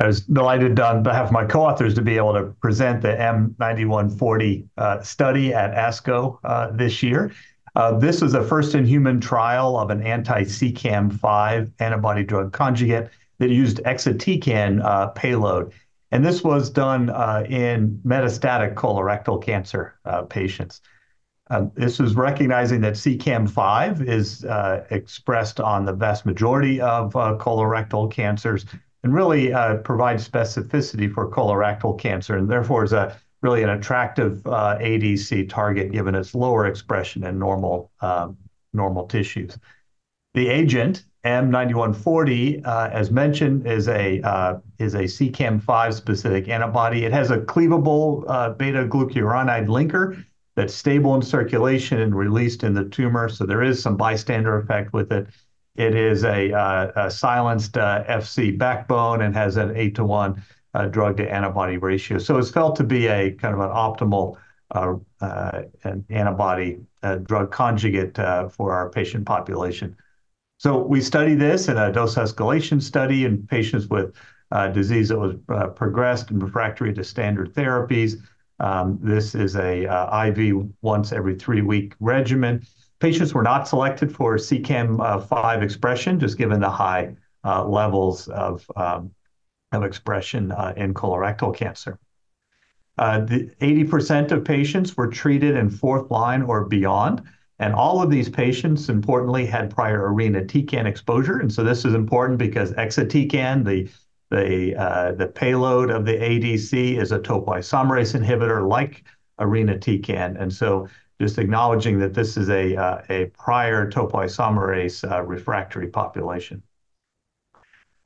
I was delighted on behalf of my co-authors to be able to present the M9140 uh, study at ASCO uh, this year. Uh, this was a first-in-human trial of an anti-CEACAM5 antibody-drug conjugate that used exatecan payload. And this was done in metastatic colorectal cancer patients. Um, this was recognizing that CEACAM5 is expressed on the vast majority of colorectal cancers and really uh, provides specificity for colorectal cancer, and therefore is a really an attractive uh, ADC target given its lower expression in normal um, normal tissues. The agent, M9140, uh, as mentioned, is a CEACAM5 specific antibody. It has a cleavable beta-glucuronide linker that's stable in circulation and released in the tumor, so there is some bystander effect with it. It is a uh, silenced uh, Fc backbone and has an 8-to-1 uh, drug-to-antibody ratio. So it's felt to be a kind of an optimal antibody drug conjugate for our patient population. So we study this in a dose escalation study in patients with disease that was progressed and refractory to standard therapies. Um, this is a IV once every three-week regimen. Patients were not selected for CEACAM5 uh, expression, just given the high uh, levels of um, expression uh, in colorectal cancer. The 80% of patients were treated in fourth line or beyond, and all of these patients, importantly, had prior irinotecan exposure. And so this is important because exatecan, the the uh the payload of the ADC, is a topoisomerase inhibitor like irinotecan. Just acknowledging that this is a uh, prior topoisomerase uh, refractory population.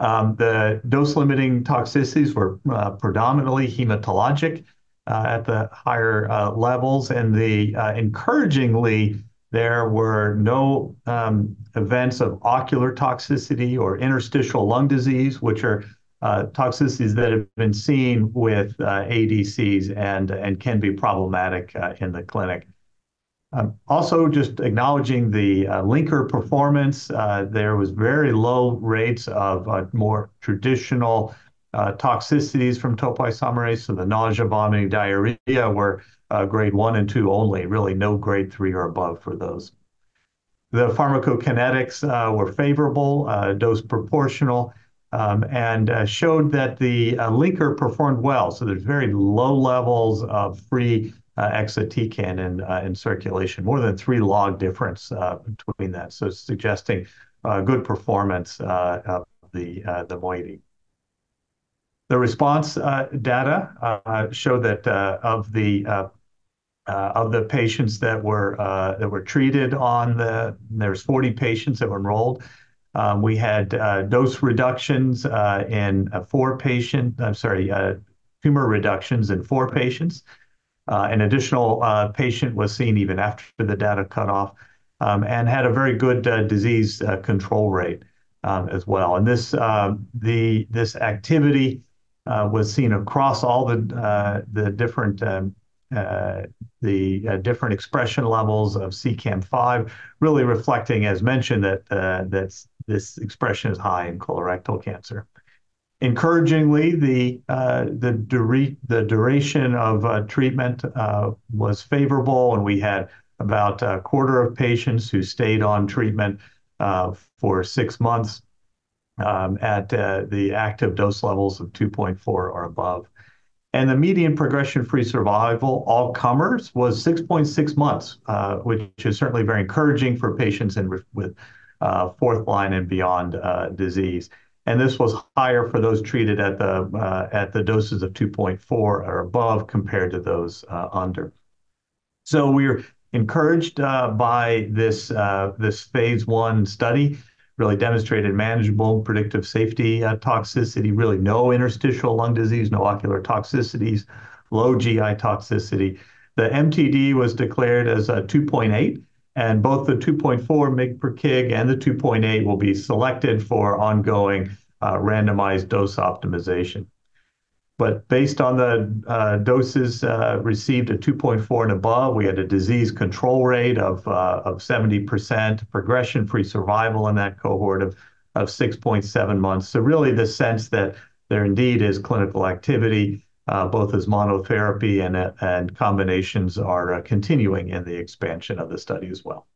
Um, the dose-limiting toxicities were uh, predominantly hematologic at the higher levels. And the encouragingly, there were no um, events of ocular toxicity or interstitial lung disease, which are toxicities that have been seen with ADCs and can be problematic in the clinic. Um, also just acknowledging the uh, linker performance, uh, there was very low rates of uh, more traditional toxicities from topoisomerase, so the nausea, vomiting, diarrhea were grade 1 and 2 only, really no grade 3 or above for those. The pharmacokinetics were favorable, dose proportional, um, and showed that the linker performed well. So there's very low levels of free Uh, exatecan uh, in circulation, more than 3 log difference uh, between that, so suggesting good performance of the moiety. The response data show that of the of the patients that were uh that were treated on the, there's 40 patients that were enrolled. Um, we had dose reductions in 4 patient. I'm sorry, tumor reductions in 4 patients. Uh, an additional uh, patient was seen even after the data cutoff um, and had a very good uh, disease control rate um, as well. And this uh the this activity was seen across all the uh the different um, expression levels of CEACAM5, really reflecting, as mentioned, that this expression is high in colorectal cancer. Encouragingly, uh, the duration of uh, treatment uh, was favorable, and we had about a quarter of patients who stayed on treatment for 6 months um, at the active dose levels of 2.4 or above. And the median progression-free survival, all comers, was 6.6 months, which is certainly very encouraging for patients with fourth line and beyond disease. And this was higher for those treated at the uh at the doses of 2.4 or above compared to those uh, under. So we're encouraged uh, by this uh, this phase I study, really demonstrated manageable predictive safety toxicity, really no interstitial lung disease, no ocular toxicities, low GI toxicity. The MTD was declared as 2.8, and both the 2.4 mg per kg and the 2.8 will be selected for ongoing uh, randomized dose optimization. But based on the uh, doses uh, received at 2.4 and above, we had a disease control rate of 70%, progression-free survival in that cohort of 6.7 months. So, really the sense that there indeed is clinical activity, Uh, both as monotherapy and combinations are uh, continuing in the expansion of the study as well.